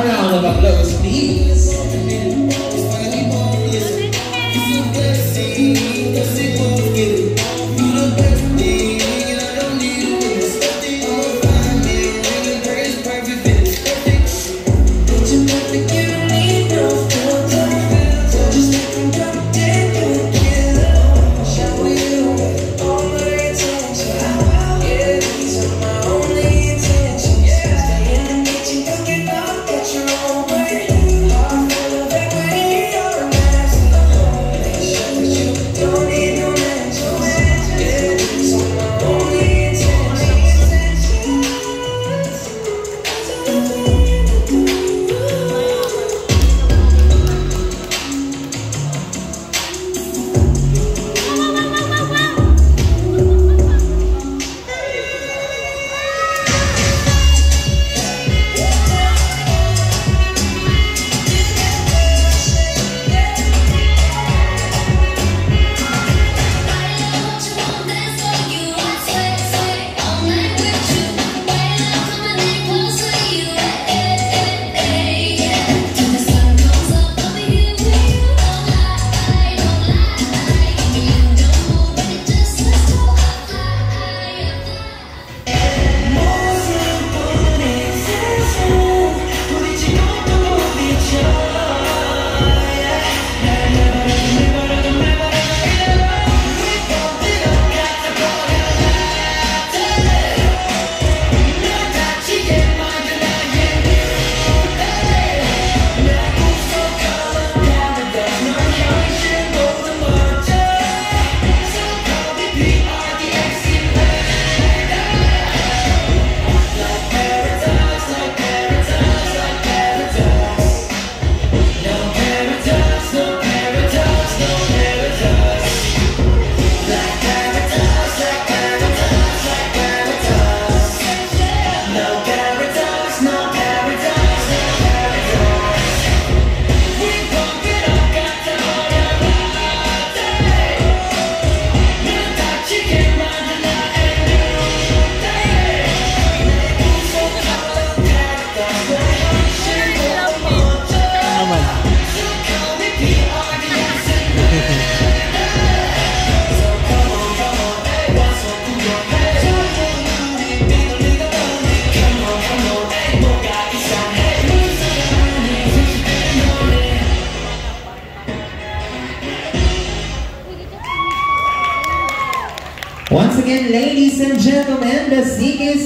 A round of applause, please. Para you. Once again, ladies and gentlemen, the CKC